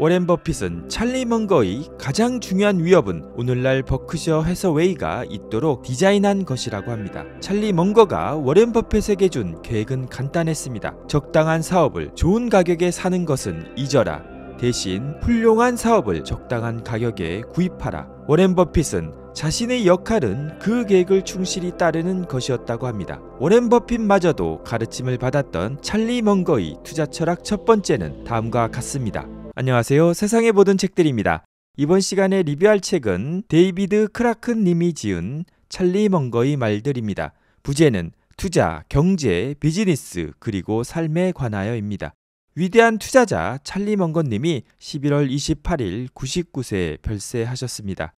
워렌 버핏은 찰리 먼거의 가장 중요한 위협은 오늘날 버크셔 해서웨이가 있도록 디자인한 것이라고 합니다. 찰리 먼거가 워렌 버핏에게 준 계획은 간단했습니다. 적당한 사업을 좋은 가격에 사는 것은 잊어라. 대신 훌륭한 사업을 적당한 가격에 구입하라. 워렌 버핏은 자신의 역할은 그 계획을 충실히 따르는 것이었다고 합니다. 워렌 버핏마저도 가르침을 받았던 찰리 먼거의 투자 철학 첫 번째는 다음과 같습니다. 안녕하세요. 세상의 모든 책들입니다. 이번 시간에 리뷰할 책은 데이비드 클라크 님이 지은 찰리 멍거의 말들입니다. 부제는 투자, 경제, 비즈니스, 그리고 삶에 관하여입니다. 위대한 투자자 찰리 멍거 님이 11월 28일 99세에 별세하셨습니다.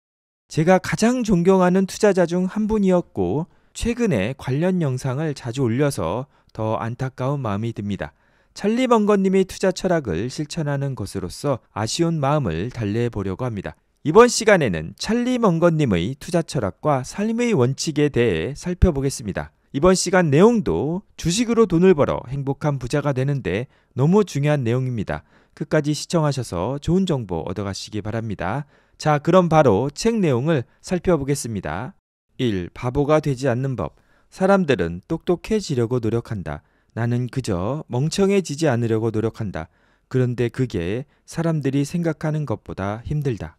제가 가장 존경하는 투자자 중 한 분이었고 최근에 관련 영상을 자주 올려서 더 안타까운 마음이 듭니다. 찰리 번거님의 투자 철학을 실천하는 것으로서 아쉬운 마음을 달래 보려고 합니다. 이번 시간에는 찰리 먼거님의 투자 철학과 삶의 원칙에 대해 살펴보겠습니다. 이번 시간 내용도 주식으로 돈을 벌어 행복한 부자가 되는데 너무 중요한 내용입니다. 끝까지 시청하셔서 좋은 정보 얻어가시기 바랍니다. 자, 그럼 바로 책 내용을 살펴보겠습니다. 1. 바보가 되지 않는 법. 사람들은 똑똑해지려고 노력한다. 나는 그저 멍청해지지 않으려고 노력한다. 그런데 그게 사람들이 생각하는 것보다 힘들다.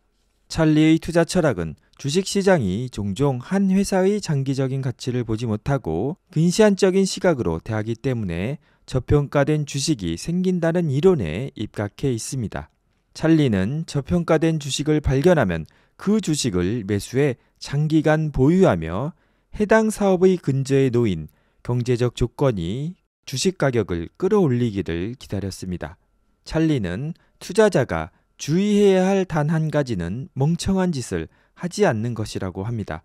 찰리의 투자 철학은 주식 시장이 종종 한 회사의 장기적인 가치를 보지 못하고 근시안적인 시각으로 대하기 때문에 저평가된 주식이 생긴다는 이론에 입각해 있습니다. 찰리는 저평가된 주식을 발견하면 그 주식을 매수해 장기간 보유하며 해당 사업의 근저에 놓인 경제적 조건이 주식 가격을 끌어올리기를 기다렸습니다. 찰리는 투자자가 주의해야 할 단 한 가지는 멍청한 짓을 하지 않는 것이라고 합니다.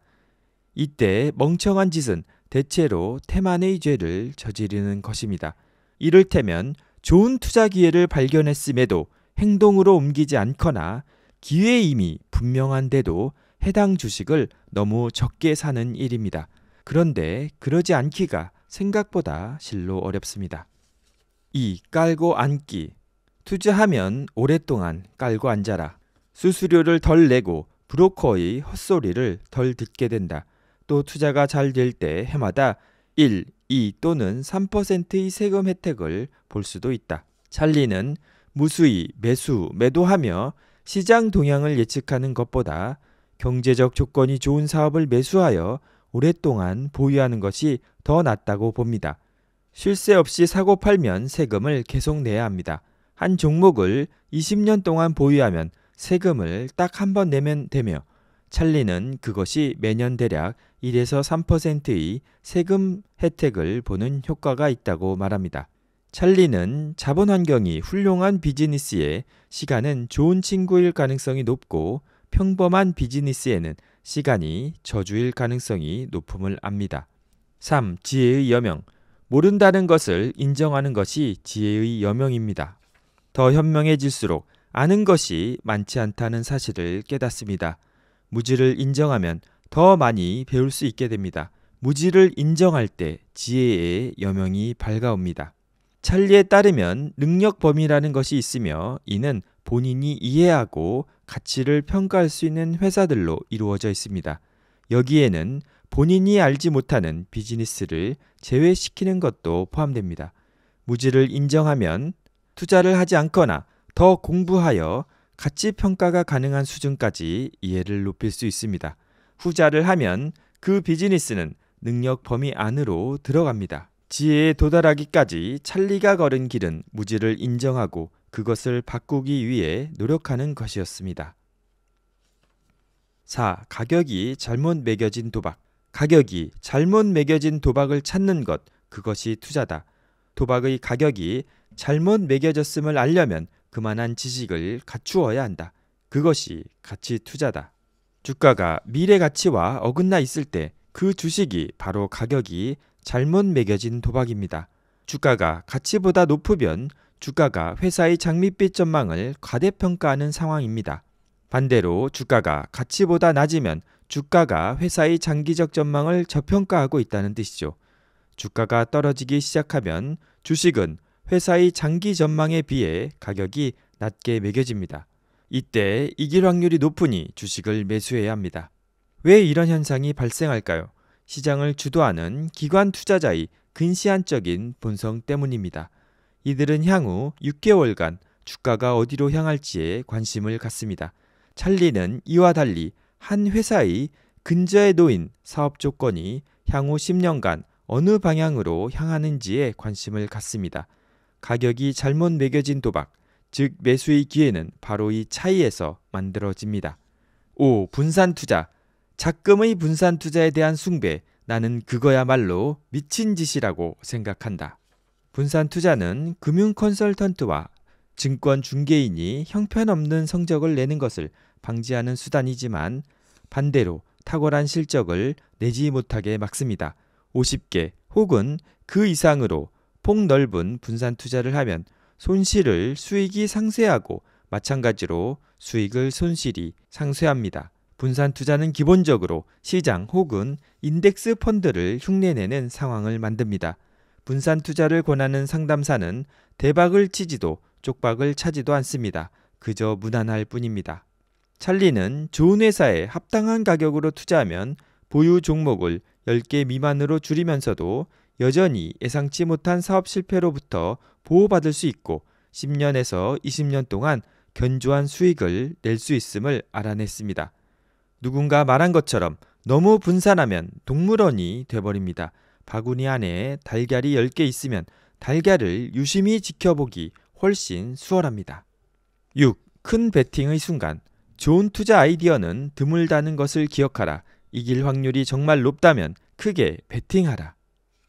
이때 멍청한 짓은 대체로 태만의 죄를 저지르는 것입니다. 이를테면 좋은 투자 기회를 발견했음에도 행동으로 옮기지 않거나 기회임이 분명한데도 해당 주식을 너무 적게 사는 일입니다. 그런데 그러지 않기가 생각보다 실로 어렵습니다. 2. 깔고 앉기. 투자하면 오랫동안 깔고 앉아라. 수수료를 덜 내고 브로커의 헛소리를 덜 듣게 된다. 또 투자가 잘 될 때 해마다 1, 2 또는 3%의 세금 혜택을 볼 수도 있다. 찰리는 무수히 매수, 매도하며 시장 동향을 예측하는 것보다 경제적 조건이 좋은 사업을 매수하여 오랫동안 보유하는 것이 더 낫다고 봅니다. 쉴 새 없이 사고 팔면 세금을 계속 내야 합니다. 한 종목을 20년 동안 보유하면 세금을 딱 한 번 내면 되며 찰리는 그것이 매년 대략 1에서 3%의 세금 혜택을 보는 효과가 있다고 말합니다. 찰리는 자본 환경이 훌륭한 비즈니스에 시간은 좋은 친구일 가능성이 높고 평범한 비즈니스에는 시간이 저주일 가능성이 높음을 압니다. 3. 지혜의 여명. 모른다는 것을 인정하는 것이 지혜의 여명입니다. 더 현명해질수록 아는 것이 많지 않다는 사실을 깨닫습니다. 무지를 인정하면 더 많이 배울 수 있게 됩니다. 무지를 인정할 때 지혜의 여명이 밝아옵니다. 찰리에 따르면 능력 범위라는 것이 있으며 이는 본인이 이해하고 가치를 평가할 수 있는 회사들로 이루어져 있습니다. 여기에는 본인이 알지 못하는 비즈니스를 제외시키는 것도 포함됩니다. 무지를 인정하면 투자를 하지 않거나 더 공부하여 가치 평가가 가능한 수준까지 이해를 높일 수 있습니다. 후자를 하면 그 비즈니스는 능력 범위 안으로 들어갑니다. 지혜에 도달하기까지 찰리가 걸은 길은 무지를 인정하고 그것을 바꾸기 위해 노력하는 것이었습니다. 4. 가격이 잘못 매겨진 도박. 가격이 잘못 매겨진 도박을 찾는 것, 그것이 투자다. 도박의 가격이 잘못 매겨졌음을 알려면 그만한 지식을 갖추어야 한다. 그것이 가치 투자다. 주가가 미래 가치와 어긋나 있을 때 그 주식이 바로 가격이 잘못 매겨진 도박입니다. 주가가 가치보다 높으면 주가가 회사의 장밋빛 전망을 과대평가하는 상황입니다. 반대로 주가가 가치보다 낮으면 주가가 회사의 장기적 전망을 저평가하고 있다는 뜻이죠. 주가가 떨어지기 시작하면 주식은 회사의 장기 전망에 비해 가격이 낮게 매겨집니다. 이때 이길 확률이 높으니 주식을 매수해야 합니다. 왜 이런 현상이 발생할까요? 시장을 주도하는 기관 투자자의 근시안적인 본성 때문입니다. 이들은 향후 6개월간 주가가 어디로 향할지에 관심을 갖습니다. 찰리는 이와 달리 한 회사의 근저에 놓인 사업 조건이 향후 10년간 어느 방향으로 향하는지에 관심을 갖습니다. 가격이 잘못 매겨진 도박, 즉 매수의 기회는 바로 이 차이에서 만들어집니다. 5. 분산 투자. 작금의 분산 투자에 대한 숭배. 나는 그거야말로 미친 짓이라고 생각한다. 분산 투자는 금융 컨설턴트와 증권 중개인이 형편없는 성적을 내는 것을 방지하는 수단이지만 반대로 탁월한 실적을 내지 못하게 막습니다. 50개 혹은 그 이상으로 폭넓은 분산 투자를 하면 손실을 수익이 상쇄하고 마찬가지로 수익을 손실이 상쇄합니다. 분산 투자는 기본적으로 시장 혹은 인덱스 펀드를 흉내내는 상황을 만듭니다. 분산 투자를 권하는 상담사는 대박을 치지도 쪽박을 차지도 않습니다. 그저 무난할 뿐입니다. 찰리는 좋은 회사에 합당한 가격으로 투자하면 보유 종목을 10개 미만으로 줄이면서도 여전히 예상치 못한 사업 실패로부터 보호받을 수 있고 10년에서 20년 동안 견조한 수익을 낼 수 있음을 알아냈습니다. 누군가 말한 것처럼 너무 분산하면 동물원이 돼버립니다. 바구니 안에 달걀이 10개 있으면 달걀을 유심히 지켜보기 훨씬 수월합니다. 6. 큰 베팅의 순간. 좋은 투자 아이디어는 드물다는 것을 기억하라. 이길 확률이 정말 높다면 크게 베팅하라.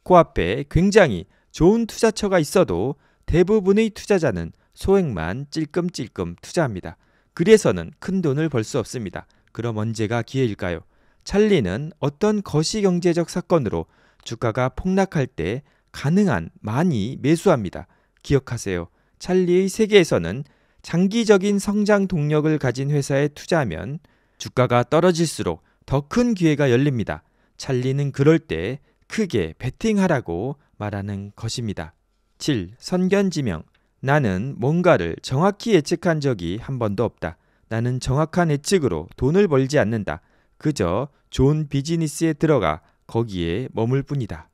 코앞에 굉장히 좋은 투자처가 있어도 대부분의 투자자는 소액만 찔끔찔끔 투자합니다. 그래서는 큰 돈을 벌 수 없습니다. 그럼 언제가 기회일까요? 찰리는 어떤 거시 경제적 사건으로 주가가 폭락할 때 가능한 많이 매수합니다. 기억하세요. 찰리의 세계에서는 장기적인 성장 동력을 가진 회사에 투자하면 주가가 떨어질수록 더 큰 기회가 열립니다. 찰리는 그럴 때 크게 베팅하라고 말하는 것입니다. 7. 선견지명. 나는 뭔가를 정확히 예측한 적이 한 번도 없다. 나는 정확한 예측으로 돈을 벌지 않는다. 그저 좋은 비즈니스에 들어가 거기에 머물 뿐이다.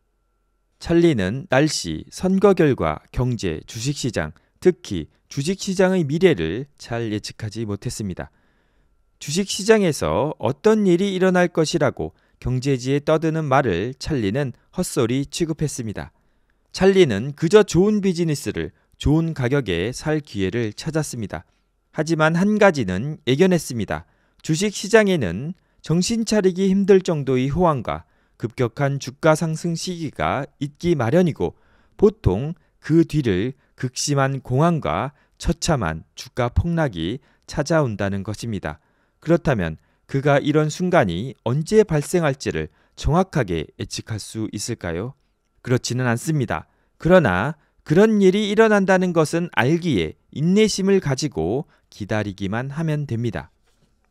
찰리는 날씨, 선거 결과, 경제, 주식시장, 특히 주식시장의 미래를 잘 예측하지 못했습니다. 주식시장에서 어떤 일이 일어날 것이라고 경제지에 떠드는 말을 찰리는 헛소리 취급했습니다. 찰리는 그저 좋은 비즈니스를 좋은 가격에 살 기회를 찾았습니다. 하지만 한 가지는 예견했습니다. 주식 시장에는 정신 차리기 힘들 정도의 호황과 급격한 주가 상승 시기가 있기 마련이고 보통 그 뒤를 극심한 공황과 처참한 주가 폭락이 찾아온다는 것입니다. 그렇다면 그가 이런 순간이 언제 발생할지를 정확하게 예측할 수 있을까요? 그렇지는 않습니다. 그러나 그런 일이 일어난다는 것은 알기에 인내심을 가지고 기다리기만 하면 됩니다.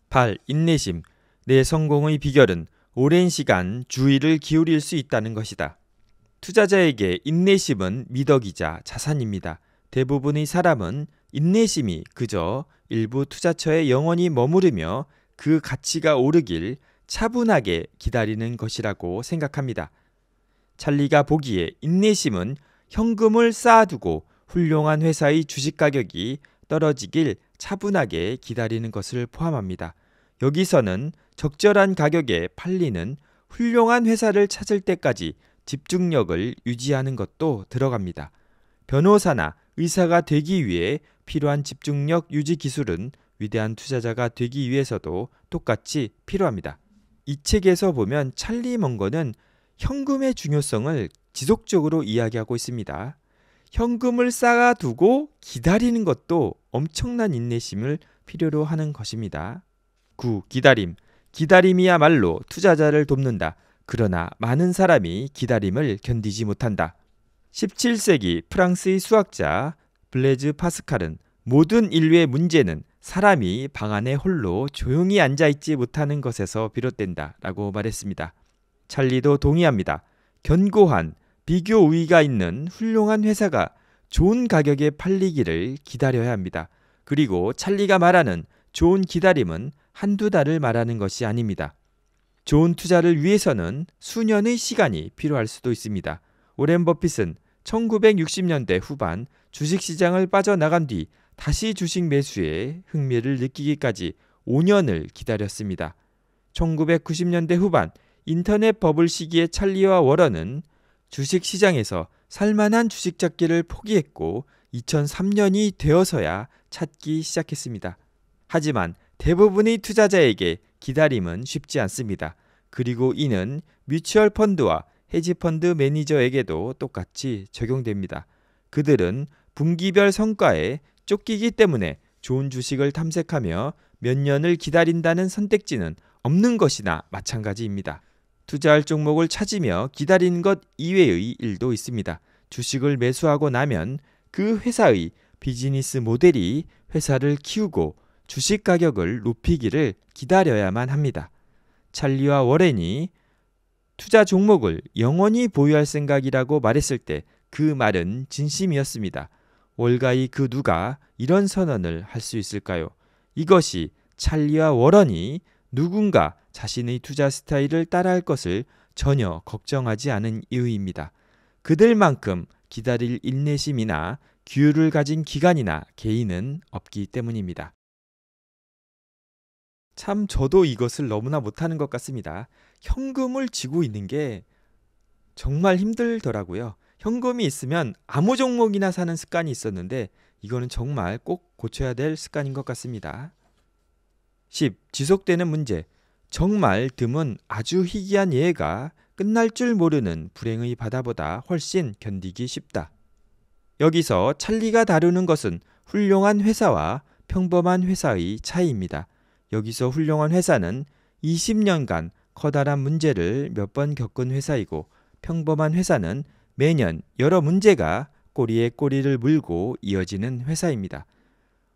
8. 인내심. 내 성공의 비결은 오랜 시간 주의를 기울일 수 있다는 것이다. 투자자에게 인내심은 미덕이자 자산입니다. 대부분의 사람은 인내심이 그저 일부 투자처에 영원히 머무르며 그 가치가 오르길 차분하게 기다리는 것이라고 생각합니다. 찰리가 보기에 인내심은 현금을 쌓아두고 훌륭한 회사의 주식 가격이 떨어지길 차분하게 기다리는 것을 포함합니다. 여기서는 적절한 가격에 팔리는 훌륭한 회사를 찾을 때까지 집중력을 유지하는 것도 들어갑니다. 변호사나 의사가 되기 위해 필요한 집중력 유지 기술은 위대한 투자자가 되기 위해서도 똑같이 필요합니다. 이 책에서 보면 찰리 먼거는 현금의 중요성을 지속적으로 이야기하고 있습니다. 현금을 쌓아두고 기다리는 것도 엄청난 인내심을 필요로 하는 것입니다. 9. 기다림. 기다림이야말로 투자자를 돕는다. 그러나 많은 사람이 기다림을 견디지 못한다. 17세기 프랑스의 수학자 블레즈 파스칼은 모든 인류의 문제는 사람이 방 안에 홀로 조용히 앉아 있지 못하는 것에서 비롯된다 라고 말했습니다. 찰리도 동의합니다. 견고한 비교 우위가 있는 훌륭한 회사가 좋은 가격에 팔리기를 기다려야 합니다. 그리고 찰리가 말하는 좋은 기다림은 한두 달을 말하는 것이 아닙니다. 좋은 투자를 위해서는 수년의 시간이 필요할 수도 있습니다. 오렌 버핏은 1960년대 후반 주식시장을 빠져나간 뒤 다시 주식 매수에 흥미를 느끼기까지 5년을 기다렸습니다. 1990년대 후반 인터넷 버블 시기의 찰리와 워런은 주식 시장에서 살만한 주식 찾기를 포기했고 2003년이 되어서야 찾기 시작했습니다. 하지만 대부분의 투자자에게 기다림은 쉽지 않습니다. 그리고 이는 뮤추얼 펀드와 헤지펀드 매니저에게도 똑같이 적용됩니다. 그들은 분기별 성과에 쫓기기 때문에 좋은 주식을 탐색하며 몇 년을 기다린다는 선택지는 없는 것이나 마찬가지입니다. 투자할 종목을 찾으며 기다리는 것 이외의 일도 있습니다. 주식을 매수하고 나면 그 회사의 비즈니스 모델이 회사를 키우고 주식 가격을 높이기를 기다려야만 합니다. 찰리와 워렌이 투자 종목을 영원히 보유할 생각이라고 말했을 때 그 말은 진심이었습니다. 월가의 그 누가 이런 선언을 할 수 있을까요? 이것이 찰리와 워런이 누군가 자신의 투자 스타일을 따라할 것을 전혀 걱정하지 않은 이유입니다. 그들만큼 기다릴 인내심이나 규율을 가진 기관이나 개인은 없기 때문입니다. 참 저도 이것을 너무나 못하는 것 같습니다. 현금을 쥐고 있는 게 정말 힘들더라고요. 현금이 있으면 아무 종목이나 사는 습관이 있었는데 이거는 정말 꼭 고쳐야 될 습관인 것 같습니다. 10. 지속되는 문제. 정말 드문 아주 희귀한 예가 끝날 줄 모르는 불행의 바다보다 훨씬 견디기 쉽다. 여기서 찰리가 다루는 것은 훌륭한 회사와 평범한 회사의 차이입니다. 여기서 훌륭한 회사는 20년간 커다란 문제를 몇 번 겪은 회사이고 평범한 회사는 매년 여러 문제가 꼬리에 꼬리를 물고 이어지는 회사입니다.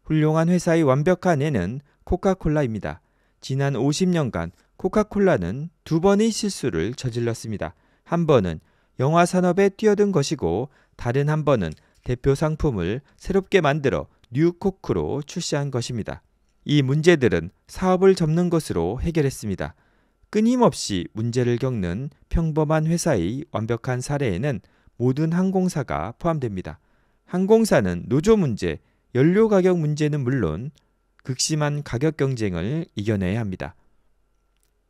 훌륭한 회사의 완벽한 애는 코카콜라입니다. 지난 50년간 코카콜라는 두 번의 실수를 저질렀습니다. 한 번은 영화 산업에 뛰어든 것이고 다른 한 번은 대표 상품을 새롭게 만들어 뉴코크로 출시한 것입니다. 이 문제들은 사업을 접는 것으로 해결했습니다. 끊임없이 문제를 겪는 평범한 회사의 완벽한 사례에는 모든 항공사가 포함됩니다. 항공사는 노조 문제, 연료 가격 문제는 물론 극심한 가격 경쟁을 이겨내야 합니다.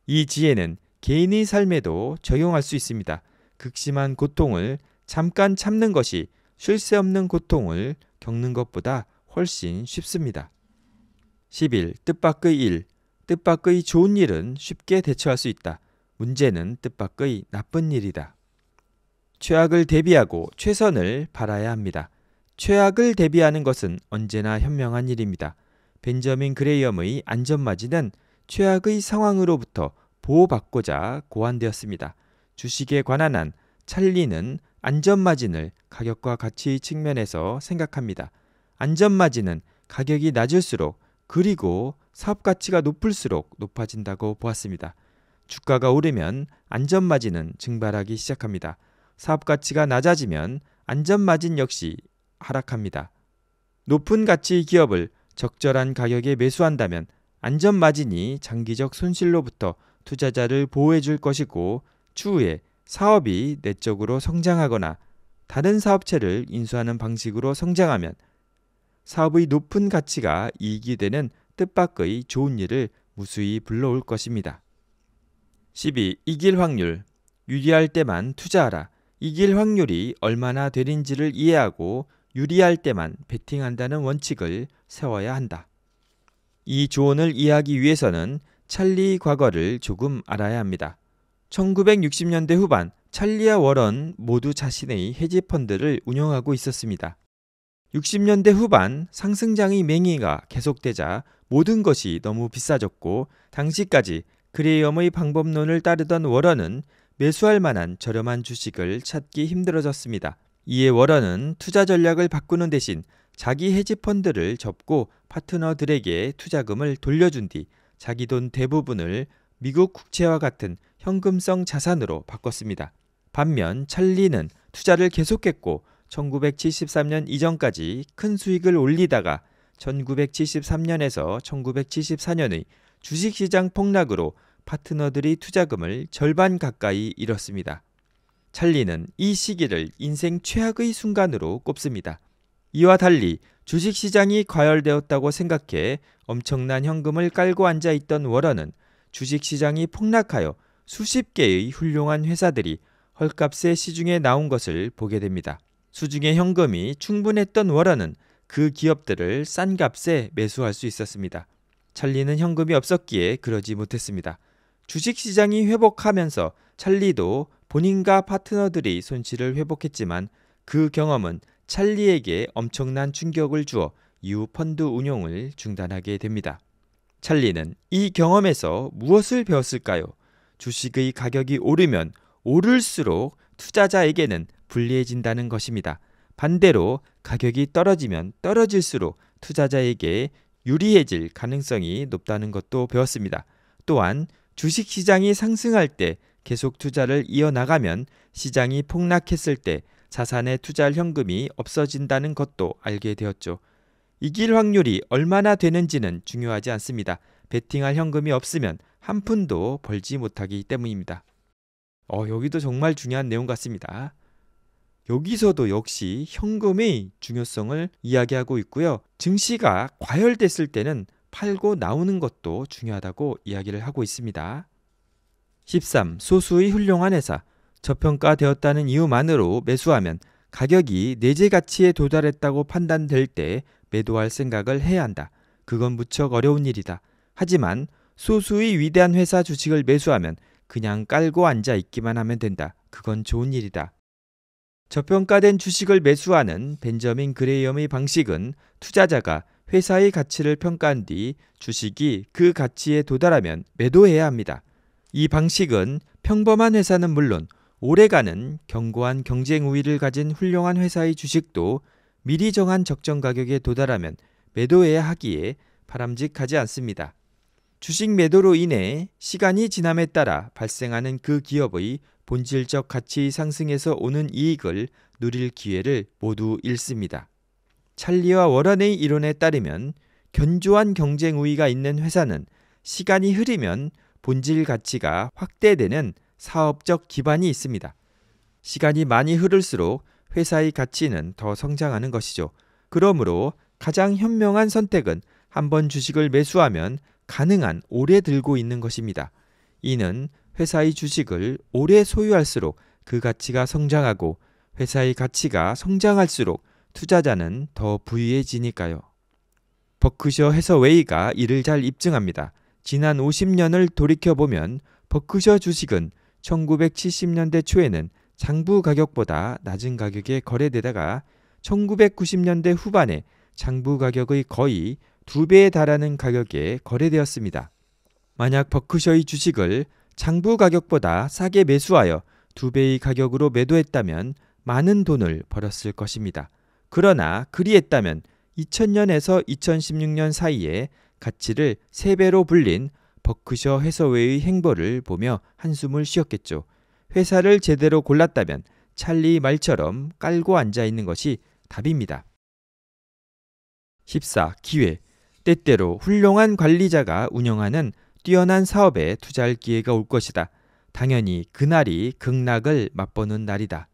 이 지혜는 개인의 삶에도 적용할 수 있습니다. 극심한 고통을 잠깐 참는 것이 쉴 새 없는 고통을 겪는 것보다 훨씬 쉽습니다. 11. 뜻밖의 일. 뜻밖의 좋은 일은 쉽게 대처할 수 있다. 문제는 뜻밖의 나쁜 일이다. 최악을 대비하고 최선을 바라야 합니다. 최악을 대비하는 것은 언제나 현명한 일입니다. 벤저민 그레이엄의 안전마진은 최악의 상황으로부터 보호받고자 고안되었습니다. 주식에 관한 한 찰리는 안전마진을 가격과 가치의 측면에서 생각합니다. 안전마진은 가격이 낮을수록 그리고 사업 가치가 높을수록 높아진다고 보았습니다. 주가가 오르면 안전마진은 증발하기 시작합니다. 사업 가치가 낮아지면 안전마진 역시 하락합니다. 높은 가치의 기업을 적절한 가격에 매수한다면 안전마진이 장기적 손실로부터 투자자를 보호해 줄 것이고 추후에 사업이 내적으로 성장하거나 다른 사업체를 인수하는 방식으로 성장하면 사업의 높은 가치가 이익이 되는 뜻밖의 좋은 일을 무수히 불러올 것입니다. 12. 이길 확률. 유리할 때만 투자하라. 이길 확률이 얼마나 되는지를 이해하고 유리할 때만 베팅한다는 원칙을 세워야 한다. 이 조언을 이해하기 위해서는 찰리 과거를 조금 알아야 합니다. 1960년대 후반 찰리와 워런 모두 자신의 헤지펀드를 운영하고 있었습니다. 60년대 후반 상승장의 맹의가 계속되자 모든 것이 너무 비싸졌고 당시까지 그레이엄의 방법론을 따르던 워런은 매수할 만한 저렴한 주식을 찾기 힘들어졌습니다. 이에 워런은 투자 전략을 바꾸는 대신 자기 헤지펀드를 접고 파트너들에게 투자금을 돌려준 뒤 자기 돈 대부분을 미국 국채와 같은 현금성 자산으로 바꿨습니다. 반면 찰리는 투자를 계속했고 1973년 이전까지 큰 수익을 올리다가 1973년에서 1974년의 주식시장 폭락으로 파트너들이 투자금을 절반 가까이 잃었습니다. 찰리는 이 시기를 인생 최악의 순간으로 꼽습니다. 이와 달리 주식시장이 과열되었다고 생각해 엄청난 현금을 깔고 앉아 있던 워런은 주식시장이 폭락하여 수십 개의 훌륭한 회사들이 헐값에 시중에 나온 것을 보게 됩니다. 수중에 현금이 충분했던 워런은 그 기업들을 싼 값에 매수할 수 있었습니다. 찰리는 현금이 없었기에 그러지 못했습니다. 주식 시장이 회복하면서 찰리도 본인과 파트너들이 손실을 회복했지만 그 경험은 찰리에게 엄청난 충격을 주어 이후 펀드 운용을 중단하게 됩니다. 찰리는 이 경험에서 무엇을 배웠을까요? 주식의 가격이 오르면 오를수록 투자자에게는 불리해진다는 것입니다. 반대로 가격이 떨어지면 떨어질수록 투자자에게 유리해질 가능성이 높다는 것도 배웠습니다. 또한 주식 시장이 상승할 때 계속 투자를 이어나가면 시장이 폭락했을 때 자산에 투자할 현금이 없어진다는 것도 알게 되었죠. 이길 확률이 얼마나 되는지는 중요하지 않습니다. 베팅할 현금이 없으면 한 푼도 벌지 못하기 때문입니다. 어, 여기도 정말 중요한 내용 같습니다. 여기서도 역시 현금의 중요성을 이야기하고 있고요. 증시가 과열됐을 때는 팔고 나오는 것도 중요하다고 이야기를 하고 있습니다. 13. 소수의 훌륭한 회사. 저평가되었다는 이유만으로 매수하면 가격이 내재 가치에 도달했다고 판단될 때 매도할 생각을 해야 한다. 그건 무척 어려운 일이다. 하지만 소수의 위대한 회사 주식을 매수하면 그냥 깔고 앉아 있기만 하면 된다. 그건 좋은 일이다. 저평가된 주식을 매수하는 벤저민 그레이엄의 방식은 투자자가 회사의 가치를 평가한 뒤 주식이 그 가치에 도달하면 매도해야 합니다. 이 방식은 평범한 회사는 물론 오래가는 견고한 경쟁 우위를 가진 훌륭한 회사의 주식도 미리 정한 적정 가격에 도달하면 매도해야 하기에 바람직하지 않습니다. 주식 매도로 인해 시간이 지남에 따라 발생하는 그 기업의 본질적 가치 상승에서 오는 이익을 누릴 기회를 모두 잃습니다. 찰리와 워런의 이론에 따르면 견조한 경쟁 우위가 있는 회사는 시간이 흐르면 본질 가치가 확대되는 사업적 기반이 있습니다. 시간이 많이 흐를수록 회사의 가치는 더 성장하는 것이죠. 그러므로 가장 현명한 선택은 한번 주식을 매수하면 가능한 오래 들고 있는 것입니다. 이는 회사의 주식을 오래 소유할수록 그 가치가 성장하고 회사의 가치가 성장할수록 투자자는 더 부유해지니까요. 버크셔 해서웨이가 이를 잘 입증합니다. 지난 50년을 돌이켜보면 버크셔 주식은 1970년대 초에는 장부 가격보다 낮은 가격에 거래되다가 1990년대 후반에 장부 가격의 거의 두 배에 달하는 가격에 거래되었습니다. 만약 버크셔의 주식을 장부 가격보다 싸게 매수하여 두 배의 가격으로 매도했다면 많은 돈을 벌었을 것입니다. 그러나 그리했다면 2000년에서 2016년 사이에 가치를 3배로 불린 버크셔 해서웨의 행보를 보며 한숨을 쉬었겠죠. 회사를 제대로 골랐다면 찰리 말처럼 깔고 앉아 있는 것이 답입니다. 14. 기회. 때때로 훌륭한 관리자가 운영하는 뛰어난 사업에 투자할 기회가 올 것이다. 당연히 그날이 극락을 맛보는 날이다.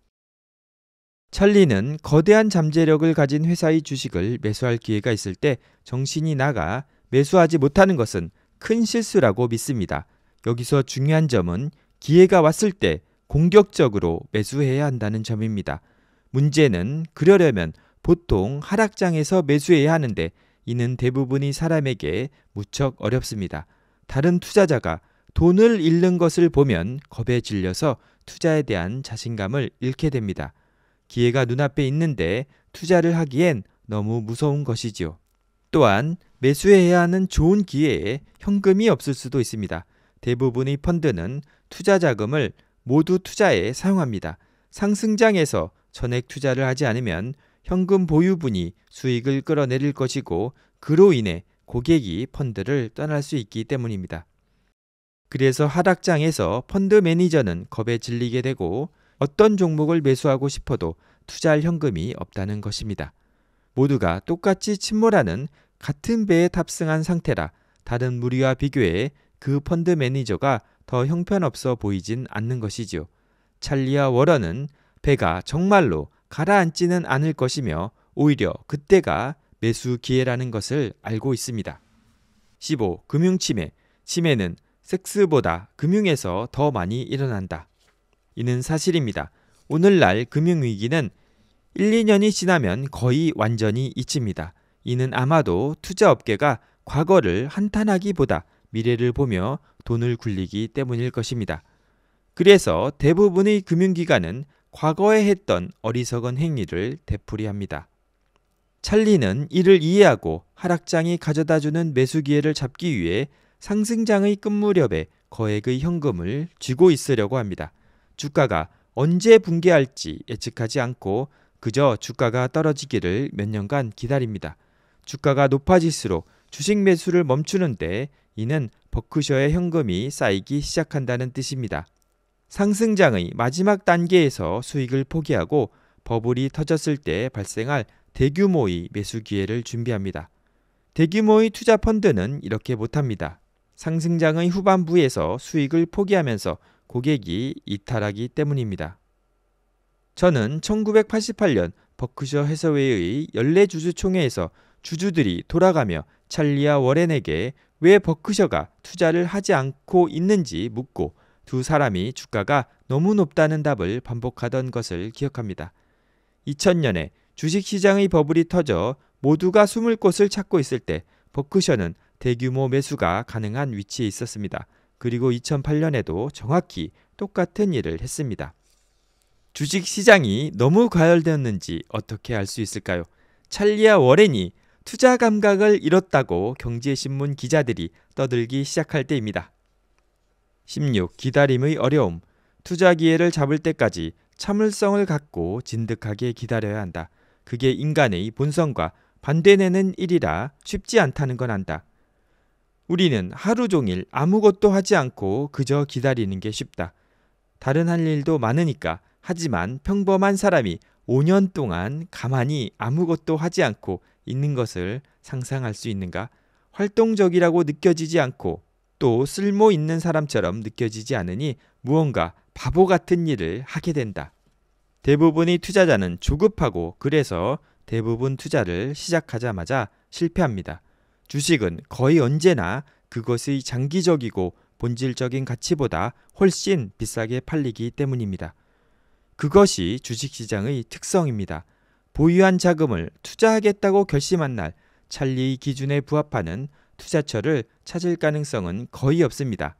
찰리는 거대한 잠재력을 가진 회사의 주식을 매수할 기회가 있을 때 정신이 나가 매수하지 못하는 것은 큰 실수라고 믿습니다. 여기서 중요한 점은 기회가 왔을 때 공격적으로 매수해야 한다는 점입니다. 문제는 그러려면 보통 하락장에서 매수해야 하는데 이는 대부분의 사람에게 무척 어렵습니다. 다른 투자자가 돈을 잃는 것을 보면 겁에 질려서 투자에 대한 자신감을 잃게 됩니다. 기회가 눈앞에 있는데 투자를 하기엔 너무 무서운 것이지요. 또한 매수해야 하는 좋은 기회에 현금이 없을 수도 있습니다. 대부분의 펀드는 투자 자금을 모두 투자에 사용합니다. 상승장에서 전액 투자를 하지 않으면 현금 보유분이 수익을 끌어내릴 것이고 그로 인해 고객이 펀드를 떠날 수 있기 때문입니다. 그래서 하락장에서 펀드 매니저는 겁에 질리게 되고 어떤 종목을 매수하고 싶어도 투자할 현금이 없다는 것입니다. 모두가 똑같이 침몰하는 같은 배에 탑승한 상태라 다른 무리와 비교해 그 펀드 매니저가 더 형편없어 보이진 않는 것이지요. 찰리와 워런은 배가 정말로 가라앉지는 않을 것이며 오히려 그때가 매수 기회라는 것을 알고 있습니다. 15. 금융 침해. 침해는 섹스보다 금융에서 더 많이 일어난다. 이는 사실입니다. 오늘날 금융위기는 1, 2년이 지나면 거의 완전히 잊힙니다. 이는 아마도 투자업계가 과거를 한탄하기보다 미래를 보며 돈을 굴리기 때문일 것입니다. 그래서 대부분의 금융기관은 과거에 했던 어리석은 행위를 되풀이합니다. 찰리는 이를 이해하고 하락장이 가져다주는 매수 기회를 잡기 위해 상승장의 끝 무렵에 거액의 현금을 쥐고 있으려고 합니다. 주가가 언제 붕괴할지 예측하지 않고 그저 주가가 떨어지기를 몇 년간 기다립니다. 주가가 높아질수록 주식 매수를 멈추는데 이는 버크셔의 현금이 쌓이기 시작한다는 뜻입니다. 상승장의 마지막 단계에서 수익을 포기하고 버블이 터졌을 때 발생할 대규모의 매수 기회를 준비합니다. 대규모의 투자 펀드는 이렇게 못합니다. 상승장의 후반부에서 수익을 포기하면서 고객이 이탈하기 때문입니다. 저는 1988년 버크셔 해서웨이의 연례 주주총회에서 주주들이 돌아가며 찰리와 워렌에게 왜 버크셔가 투자를 하지 않고 있는지 묻고 두 사람이 주가가 너무 높다는 답을 반복하던 것을 기억합니다. 2000년에 주식시장의 버블이 터져 모두가 숨을 곳을 찾고 있을 때 버크셔는 대규모 매수가 가능한 위치에 있었습니다. 그리고 2008년에도 정확히 똑같은 일을 했습니다. 주식 시장이 너무 과열되었는지 어떻게 알 수 있을까요? 찰리와 워렌이 투자 감각을 잃었다고 경제신문 기자들이 떠들기 시작할 때입니다. 16. 기다림의 어려움. 투자 기회를 잡을 때까지 참을성을 갖고 진득하게 기다려야 한다. 그게 인간의 본성과 반대내는 일이라 쉽지 않다는 건 안다. 우리는 하루 종일 아무것도 하지 않고 그저 기다리는 게 쉽다. 다른 할 일도 많으니까 하지만 평범한 사람이 5년 동안 가만히 아무것도 하지 않고 있는 것을 상상할 수 있는가? 활동적이라고 느껴지지 않고 또 쓸모 있는 사람처럼 느껴지지 않으니 무언가 바보 같은 일을 하게 된다. 대부분의 투자자는 조급하고 그래서 대부분 투자를 시작하자마자 실패합니다. 주식은 거의 언제나 그것의 장기적이고 본질적인 가치보다 훨씬 비싸게 팔리기 때문입니다. 그것이 주식시장의 특성입니다. 보유한 자금을 투자하겠다고 결심한 날 찰리의 기준에 부합하는 투자처를 찾을 가능성은 거의 없습니다.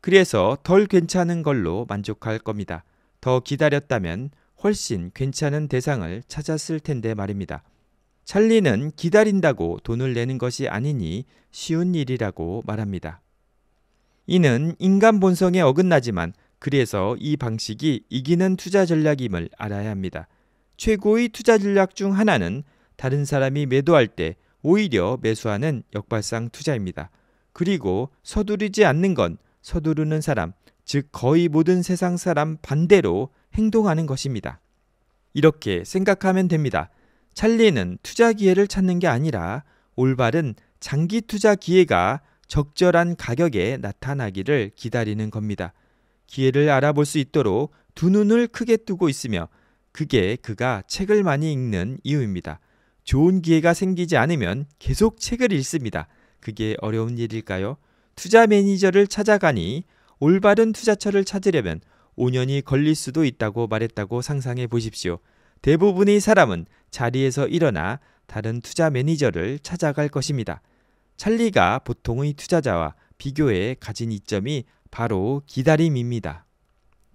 그래서 덜 괜찮은 걸로 만족할 겁니다. 더 기다렸다면 훨씬 괜찮은 대상을 찾았을 텐데 말입니다. 찰리는 기다린다고 돈을 내는 것이 아니니 쉬운 일이라고 말합니다. 이는 인간 본성에 어긋나지만 그래서 이 방식이 이기는 투자 전략임을 알아야 합니다. 최고의 투자 전략 중 하나는 다른 사람이 매도할 때 오히려 매수하는 역발상 투자입니다. 그리고 서두르지 않는 건 서두르는 사람, 즉 거의 모든 세상 사람 반대로 행동하는 것입니다. 이렇게 생각하면 됩니다. 찰리는 투자 기회를 찾는 게 아니라 올바른 장기 투자 기회가 적절한 가격에 나타나기를 기다리는 겁니다. 기회를 알아볼 수 있도록 두 눈을 크게 뜨고 있으며 그게 그가 책을 많이 읽는 이유입니다. 좋은 기회가 생기지 않으면 계속 책을 읽습니다. 그게 어려운 일일까요? 투자 매니저를 찾아가니 올바른 투자처를 찾으려면 5년이 걸릴 수도 있다고 말했다고 상상해 보십시오. 대부분의 사람은 자리에서 일어나 다른 투자 매니저를 찾아갈 것입니다. 찰리가 보통의 투자자와 비교해 가진 이점이 바로 기다림입니다.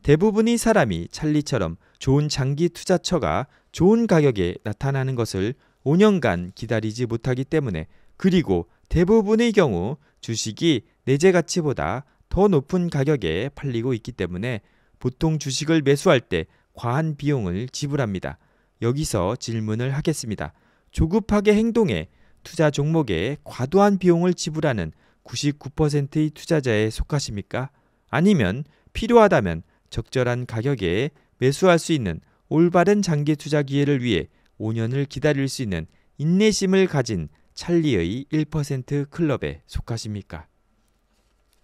대부분의 사람이 찰리처럼 좋은 장기 투자처가 좋은 가격에 나타나는 것을 5년간 기다리지 못하기 때문에 그리고 대부분의 경우 주식이 내재 가치보다 더 높은 가격에 팔리고 있기 때문에 보통 주식을 매수할 때 과한 비용을 지불합니다. 여기서 질문을 하겠습니다. 조급하게 행동해 투자 종목에 과도한 비용을 지불하는 99%의 투자자에 속하십니까? 아니면 필요하다면 적절한 가격에 매수할 수 있는 올바른 장기 투자 기회를 위해 5년을 기다릴 수 있는 인내심을 가진 찰리의 1% 클럽에 속하십니까?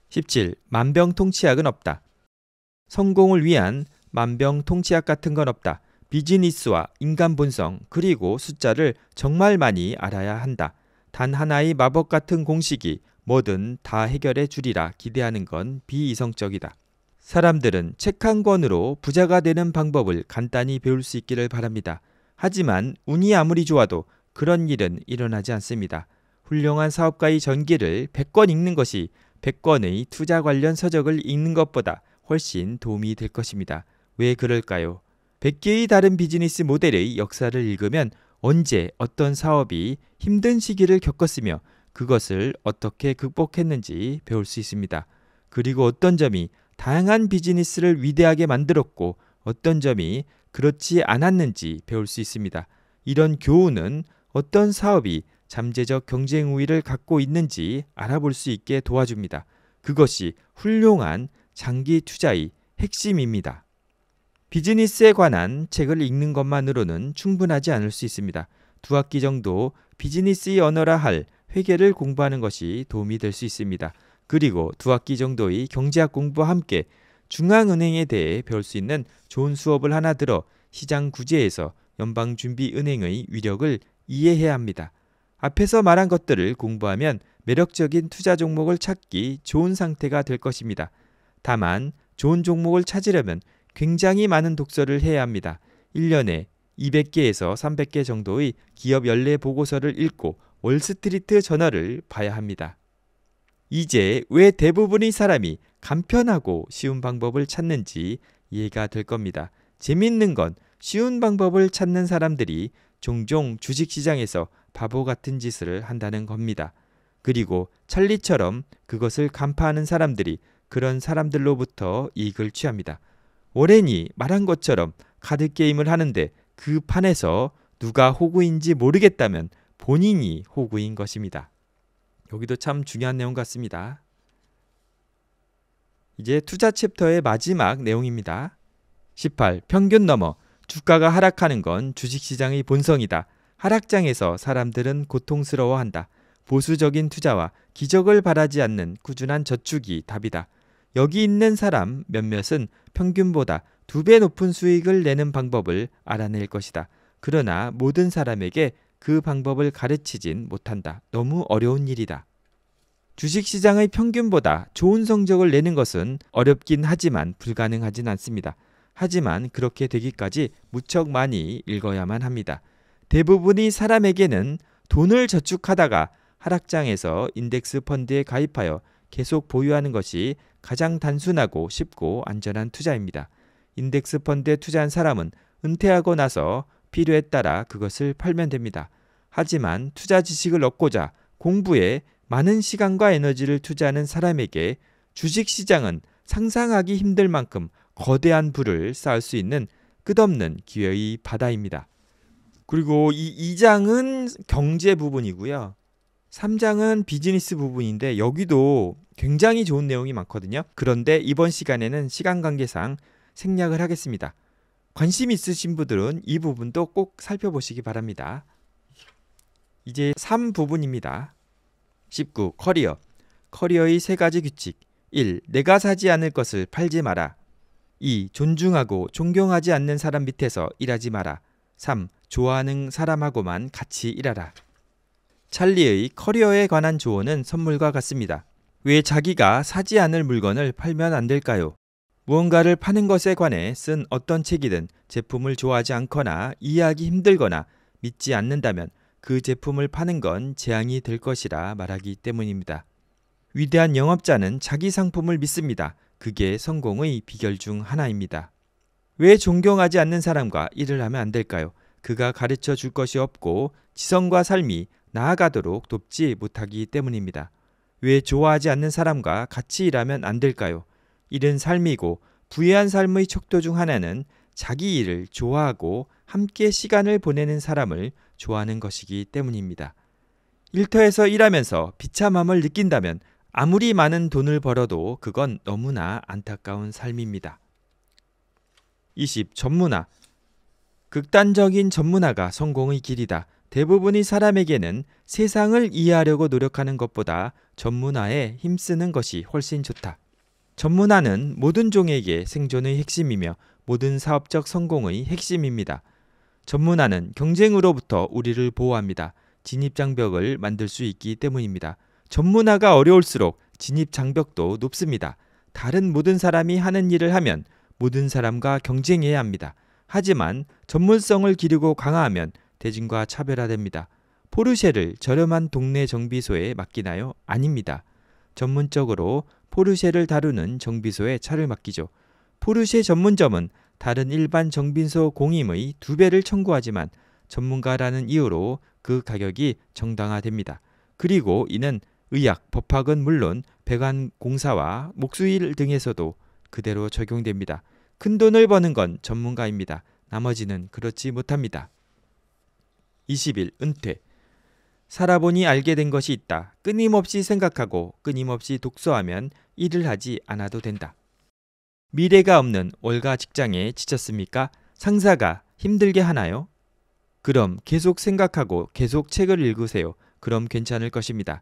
17. 만병통치약은 없다. 성공을 위한 만병통치약 같은 건 없다. 비즈니스와 인간 본성 그리고 숫자를 정말 많이 알아야 한다. 단 하나의 마법 같은 공식이 뭐든 다 해결해 주리라 기대하는 건 비이성적이다. 사람들은 책 한 권으로 부자가 되는 방법을 간단히 배울 수 있기를 바랍니다. 하지만 운이 아무리 좋아도 그런 일은 일어나지 않습니다. 훌륭한 사업가의 전기를 100권 읽는 것이 100권의 투자 관련 서적을 읽는 것보다 훨씬 도움이 될 것입니다. 왜 그럴까요? 100개의 다른 비즈니스 모델의 역사를 읽으면 언제 어떤 사업이 힘든 시기를 겪었으며 그것을 어떻게 극복했는지 배울 수 있습니다. 그리고 어떤 점이 다양한 비즈니스를 위대하게 만들었고 어떤 점이 그렇지 않았는지 배울 수 있습니다. 이런 교훈은 어떤 사업이 잠재적 경쟁 우위를 갖고 있는지 알아볼 수 있게 도와줍니다. 그것이 훌륭한 장기 투자의 핵심입니다. 비즈니스에 관한 책을 읽는 것만으로는 충분하지 않을 수 있습니다. 두 학기 정도 비즈니스의 언어라 할 회계를 공부하는 것이 도움이 될 수 있습니다. 그리고 두 학기 정도의 경제학 공부와 함께 중앙은행에 대해 배울 수 있는 좋은 수업을 하나 들어 시장 구제에서 연방준비은행의 위력을 이해해야 합니다. 앞에서 말한 것들을 공부하면 매력적인 투자 종목을 찾기 좋은 상태가 될 것입니다. 다만 좋은 종목을 찾으려면 굉장히 많은 독서를 해야 합니다. 1년에 200개에서 300개 정도의 기업 연례 보고서를 읽고 월스트리트 저널을 봐야 합니다. 이제 왜 대부분의 사람이 간편하고 쉬운 방법을 찾는지 이해가 될 겁니다. 재밌는 건 쉬운 방법을 찾는 사람들이 종종 주식시장에서 바보 같은 짓을 한다는 겁니다. 그리고 찰리처럼 그것을 간파하는 사람들이 그런 사람들로부터 이익을 취합니다. 오렌이 말한 것처럼 카드 게임을 하는데 그 판에서 누가 호구인지 모르겠다면 본인이 호구인 것입니다. 여기도 참 중요한 내용 같습니다. 이제 투자 챕터의 마지막 내용입니다. 18. 평균 넘어 주가가 하락하는 건 주식시장의 본성이다. 하락장에서 사람들은 고통스러워한다. 보수적인 투자와 기적을 바라지 않는 꾸준한 저축이 답이다. 여기 있는 사람 몇몇은 평균보다 두 배 높은 수익을 내는 방법을 알아낼 것이다. 그러나 모든 사람에게 그 방법을 가르치진 못한다. 너무 어려운 일이다. 주식시장의 평균보다 좋은 성적을 내는 것은 어렵긴 하지만 불가능하진 않습니다. 하지만 그렇게 되기까지 무척 많이 읽어야만 합니다. 대부분의 사람에게는 돈을 저축하다가 하락장에서 인덱스 펀드에 가입하여 계속 보유하는 것이 가장 단순하고 쉽고 안전한 투자입니다. 인덱스 펀드에 투자한 사람은 은퇴하고 나서 필요에 따라 그것을 팔면 됩니다. 하지만 투자 지식을 얻고자 공부에 많은 시간과 에너지를 투자하는 사람에게 주식 시장은 상상하기 힘들 만큼 거대한 부를 쌓을 수 있는 끝없는 기회의 바다입니다. 그리고 이 2장은 경제 부분이고요. 3장은 비즈니스 부분인데 여기도 굉장히 좋은 내용이 많거든요. 그런데 이번 시간에는 시간 관계상 생략을 하겠습니다. 관심 있으신 분들은 이 부분도 꼭 살펴보시기 바랍니다. 이제 3 부분입니다. 19. 커리어. 커리어의 세 가지 규칙. 1. 내가 사지 않을 것을 팔지 마라. 2. 존중하고 존경하지 않는 사람 밑에서 일하지 마라. 3. 좋아하는 사람하고만 같이 일하라. 찰리의 커리어에 관한 조언은 선물과 같습니다. 왜 자기가 사지 않을 물건을 팔면 안 될까요? 무언가를 파는 것에 관해 쓴 어떤 책이든 제품을 좋아하지 않거나 이해하기 힘들거나 믿지 않는다면 그 제품을 파는 건 재앙이 될 것이라 말하기 때문입니다. 위대한 영업자는 자기 상품을 믿습니다. 그게 성공의 비결 중 하나입니다. 왜 존경하지 않는 사람과 일을 하면 안 될까요? 그가 가르쳐 줄 것이 없고 지성과 삶이 나아가도록 돕지 못하기 때문입니다. 왜 좋아하지 않는 사람과 같이 일하면 안 될까요? 일은 삶이고 부유한 삶의 척도 중 하나는 자기 일을 좋아하고 함께 시간을 보내는 사람을 좋아하는 것이기 때문입니다. 일터에서 일하면서 비참함을 느낀다면 아무리 많은 돈을 벌어도 그건 너무나 안타까운 삶입니다. 20. 전문화 극단적인 전문화가 성공의 길이다. 대부분의 사람에게는 세상을 이해하려고 노력하는 것보다 전문화에 힘쓰는 것이 훨씬 좋다. 전문화는 모든 종에게 생존의 핵심이며 모든 사업적 성공의 핵심입니다. 전문화는 경쟁으로부터 우리를 보호합니다. 진입장벽을 만들 수 있기 때문입니다. 전문화가 어려울수록 진입장벽도 높습니다. 다른 모든 사람이 하는 일을 하면 모든 사람과 경쟁해야 합니다. 하지만 전문성을 기르고 강화하면 대중과 차별화됩니다. 포르쉐를 저렴한 동네 정비소에 맡기나요? 아닙니다. 전문적으로 포르쉐를 다루는 정비소에 차를 맡기죠. 포르쉐 전문점은 다른 일반 정비소 공임의 두 배를 청구하지만 전문가라는 이유로 그 가격이 정당화됩니다. 그리고 이는 의학, 법학은 물론 배관 공사와 목수일 등에서도 그대로 적용됩니다. 큰 돈을 버는 건 전문가입니다. 나머지는 그렇지 못합니다. 20일 은퇴 살아보니 알게 된 것이 있다. 끊임없이 생각하고 끊임없이 독서하면 일을 하지 않아도 된다. 미래가 없는 월가 직장에 지쳤습니까? 상사가 힘들게 하나요? 그럼 계속 생각하고 계속 책을 읽으세요. 그럼 괜찮을 것입니다.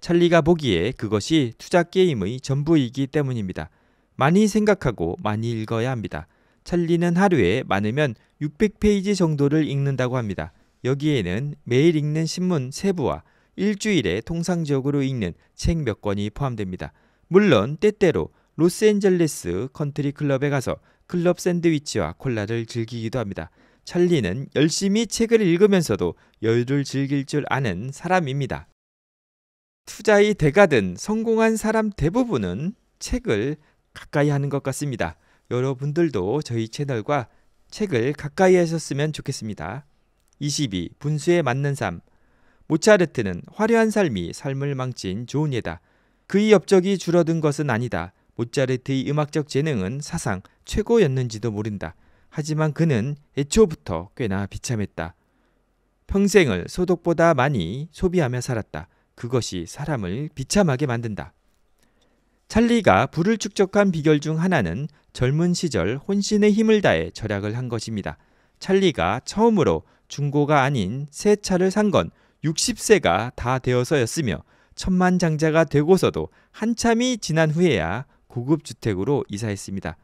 찰리가 보기에 그것이 투자 게임의 전부이기 때문입니다. 많이 생각하고 많이 읽어야 합니다. 찰리는 하루에 많으면 600페이지 정도를 읽는다고 합니다. 여기에는 매일 읽는 신문 세 부와 일주일에 통상적으로 읽는 책 몇 권이 포함됩니다. 물론 때때로 로스앤젤레스 컨트리 클럽에 가서 클럽 샌드위치와 콜라를 즐기기도 합니다. 찰리는 열심히 책을 읽으면서도 여유를 즐길 줄 아는 사람입니다. 투자의 대가 든 성공한 사람 대부분은 책을 가까이 하는 것 같습니다. 여러분들도 저희 채널과 책을 가까이 하셨으면 좋겠습니다. 22. 분수에 맞는 삶. 모차르트는 화려한 삶이 삶을 망친 좋은 예다. 그의 업적이 줄어든 것은 아니다. 모차르트의 음악적 재능은 사상 최고였는지도 모른다. 하지만 그는 애초부터 꽤나 비참했다. 평생을 소득보다 많이 소비하며 살았다. 그것이 사람을 비참하게 만든다. 찰리가 부를 축적한 비결 중 하나는 젊은 시절 혼신의 힘을 다해 절약을 한 것입니다. 찰리가 처음으로 중고가 아닌 새 차를 산 건 60세가 다 되어서였으며 천만장자가 되고서도 한참이 지난 후에야 고급 주택으로 이사했습니다.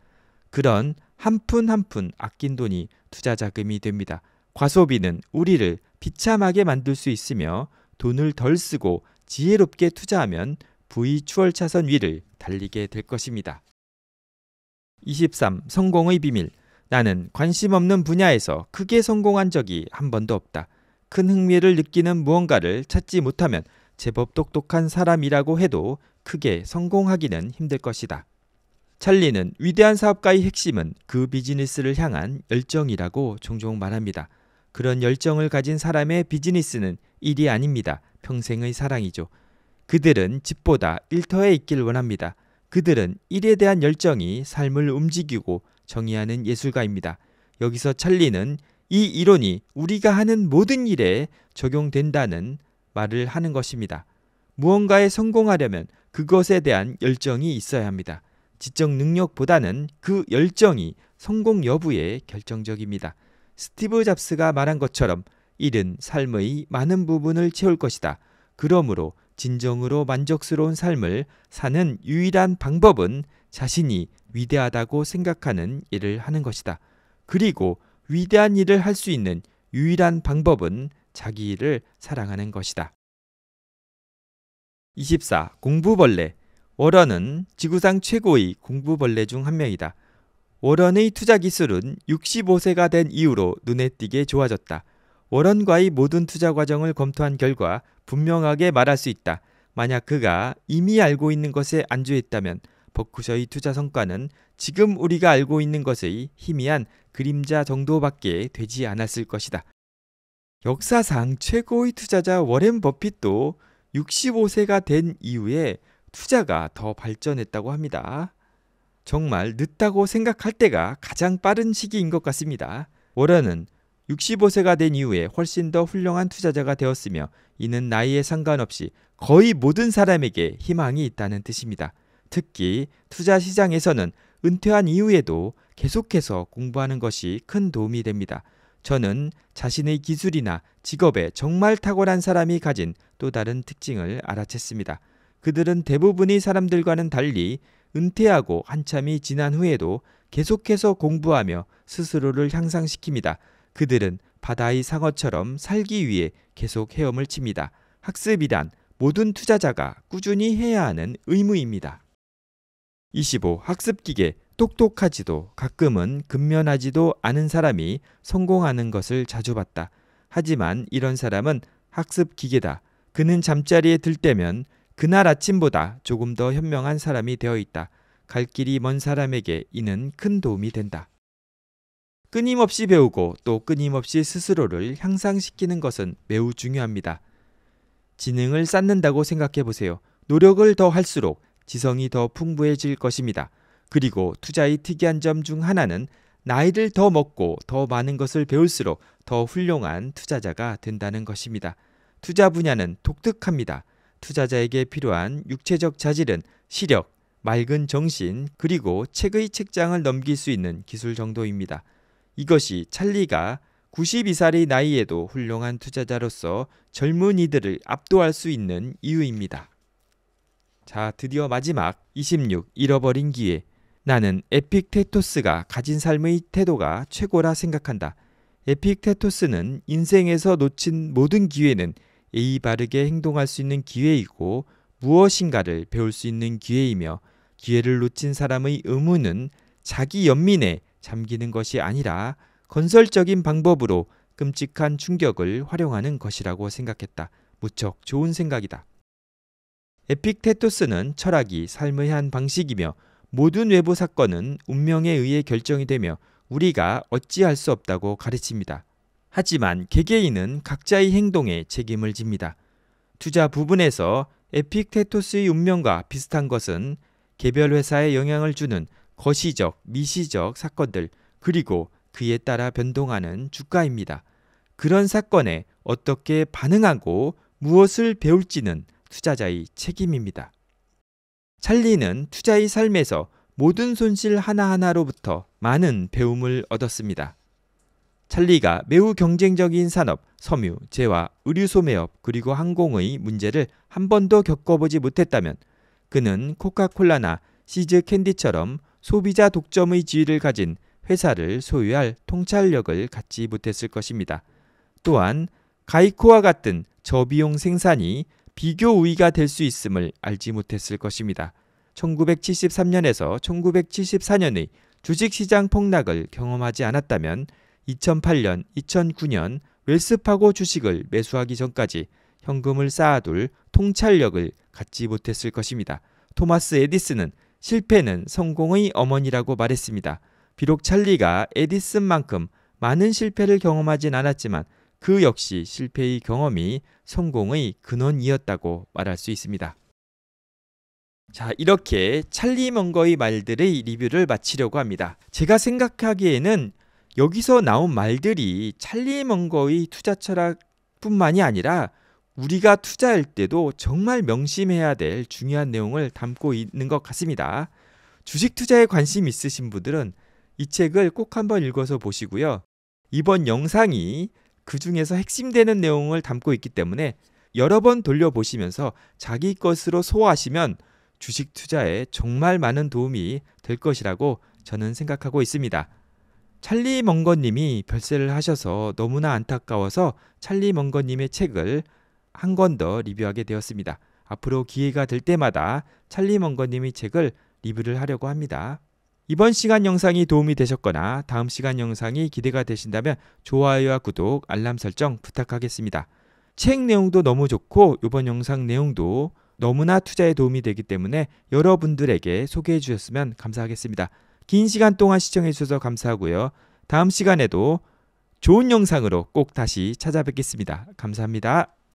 그런 한 푼 한 푼 아낀 돈이 투자 자금이 됩니다. 과소비는 우리를 비참하게 만들 수 있으며 돈을 덜 쓰고 지혜롭게 투자하면 V 추월차선 위를 달리게 될 것입니다. 23. 성공의 비밀. 나는 관심 없는 분야에서 크게 성공한 적이 한 번도 없다. 큰 흥미를 느끼는 무언가를 찾지 못하면 제법 똑똑한 사람이라고 해도 크게 성공하기는 힘들 것이다. 찰리는 위대한 사업가의 핵심은 그 비즈니스를 향한 열정이라고 종종 말합니다. 그런 열정을 가진 사람의 비즈니스는 일이 아닙니다. 평생의 사랑이죠. 그들은 집보다 일터에 있길 원합니다. 그들은 일에 대한 열정이 삶을 움직이고 정의하는 예술가입니다. 여기서 찰리는 이 이론이 우리가 하는 모든 일에 적용된다는 말을 하는 것입니다. 무언가에 성공하려면 그것에 대한 열정이 있어야 합니다. 지적 능력보다는 그 열정이 성공 여부에 결정적입니다. 스티브 잡스가 말한 것처럼 일은 삶의 많은 부분을 채울 것이다. 그러므로 진정으로 만족스러운 삶을 사는 유일한 방법은 자신이 위대하다고 생각하는 일을 하는 것이다. 그리고 위대한 일을 할 수 있는 유일한 방법은 자기 일을 사랑하는 것이다. 24. 공부벌레. 워런은 지구상 최고의 공부벌레 중 한 명이다. 워런의 투자 기술은 65세가 된 이후로 눈에 띄게 좋아졌다. 워런과의 모든 투자 과정을 검토한 결과 분명하게 말할 수 있다. 만약 그가 이미 알고 있는 것에 안주했다면 버크셔의 투자 성과는 지금 우리가 알고 있는 것의 희미한 그림자 정도밖에 되지 않았을 것이다. 역사상 최고의 투자자 워렌 버핏도 65세가 된 이후에 투자가 더 발전했다고 합니다. 정말 늦다고 생각할 때가 가장 빠른 시기인 것 같습니다. 워런은 65세가 된 이후에 훨씬 더 훌륭한 투자자가 되었으며 이는 나이에 상관없이 거의 모든 사람에게 희망이 있다는 뜻입니다. 특히 투자 시장에서는 은퇴한 이후에도 계속해서 공부하는 것이 큰 도움이 됩니다. 저는 자신의 기술이나 직업에 정말 탁월한 사람이 가진 또 다른 특징을 알아챘습니다. 그들은 대부분의 사람들과는 달리 은퇴하고 한참이 지난 후에도 계속해서 공부하며 스스로를 향상시킵니다. 그들은 바다의 상어처럼 살기 위해 계속 헤엄을 칩니다. 학습이란 모든 투자자가 꾸준히 해야 하는 의무입니다. 25. 학습기계 똑똑하지도 가끔은 근면하지도 않은 사람이 성공하는 것을 자주 봤다. 하지만 이런 사람은 학습 기계다. 그는 잠자리에 들 때면 그날 아침보다 조금 더 현명한 사람이 되어 있다. 갈 길이 먼 사람에게 이는 큰 도움이 된다. 끊임없이 배우고 또 끊임없이 스스로를 향상시키는 것은 매우 중요합니다. 지능을 쌓는다고 생각해 보세요. 노력을 더 할수록 지성이 더 풍부해질 것입니다. 그리고 투자의 특이한 점 중 하나는 나이를 더 먹고 더 많은 것을 배울수록 더 훌륭한 투자자가 된다는 것입니다. 투자 분야는 독특합니다. 투자자에게 필요한 육체적 자질은 시력, 맑은 정신, 그리고 책의 책장을 넘길 수 있는 기술 정도입니다. 이것이 찰리가 92살의 나이에도 훌륭한 투자자로서 젊은이들을 압도할 수 있는 이유입니다. 자, 드디어 마지막 26 잃어버린 기회. 나는 에픽테토스가 가진 삶의 태도가 최고라 생각한다. 에픽테토스는 인생에서 놓친 모든 기회는 예의 바르게 행동할 수 있는 기회이고 무엇인가를 배울 수 있는 기회이며 기회를 놓친 사람의 의무는 자기 연민에 잠기는 것이 아니라 건설적인 방법으로 끔찍한 충격을 활용하는 것이라고 생각했다. 무척 좋은 생각이다. 에픽테토스는 철학이 삶의 한 방식이며 모든 외부 사건은 운명에 의해 결정이 되며 우리가 어찌할 수 없다고 가르칩니다. 하지만 개개인은 각자의 행동에 책임을 집니다. 투자 부분에서 에픽테토스의 운명과 비슷한 것은 개별 회사에 영향을 주는 거시적, 미시적 사건들 그리고 그에 따라 변동하는 주가입니다. 그런 사건에 어떻게 반응하고 무엇을 배울지는 투자자의 책임입니다. 찰리는 투자의 삶에서 모든 손실 하나하나로부터 많은 배움을 얻었습니다. 찰리가 매우 경쟁적인 산업, 섬유, 재화, 의류 소매업, 그리고 항공의 문제를 한 번도 겪어보지 못했다면 그는 코카콜라나 시즈 캔디처럼 소비자 독점의 지위를 가진 회사를 소유할 통찰력을 갖지 못했을 것입니다. 또한 가이코와 같은 저비용 생산이 비교 우위가 될 수 있음을 알지 못했을 것입니다. 1973년에서 1974년의 주식시장 폭락을 경험하지 않았다면 2008년, 2009년 웰스파고 주식을 매수하기 전까지 현금을 쌓아둘 통찰력을 갖지 못했을 것입니다. 토마스 에디슨은 실패는 성공의 어머니라고 말했습니다. 비록 찰리가 에디슨만큼 많은 실패를 경험하진 않았지만 그 역시 실패의 경험이 성공의 근원이었다고 말할 수 있습니다. 자, 이렇게 찰리 먼거의 말들의 리뷰를 마치려고 합니다. 제가 생각하기에는 여기서 나온 말들이 찰리 먼거의 투자 철학뿐만이 아니라 우리가 투자할 때도 정말 명심해야 될 중요한 내용을 담고 있는 것 같습니다. 주식 투자에 관심 있으신 분들은 이 책을 꼭 한번 읽어서 보시고요. 이번 영상이 그 중에서 핵심되는 내용을 담고 있기 때문에 여러 번 돌려보시면서 자기 것으로 소화하시면 주식 투자에 정말 많은 도움이 될 것이라고 저는 생각하고 있습니다. 찰리 멍거님이 별세를 하셔서 너무나 안타까워서 찰리 멍거님의 책을 한 권 더 리뷰하게 되었습니다. 앞으로 기회가 될 때마다 찰리 멍거님의 책을 리뷰를 하려고 합니다. 이번 시간 영상이 도움이 되셨거나 다음 시간 영상이 기대가 되신다면 좋아요와 구독, 알람 설정 부탁하겠습니다. 책 내용도 너무 좋고 이번 영상 내용도 너무나 투자에 도움이 되기 때문에 여러분들에게 소개해 주셨으면 감사하겠습니다. 긴 시간 동안 시청해 주셔서 감사하고요. 다음 시간에도 좋은 영상으로 꼭 다시 찾아뵙겠습니다. 감사합니다.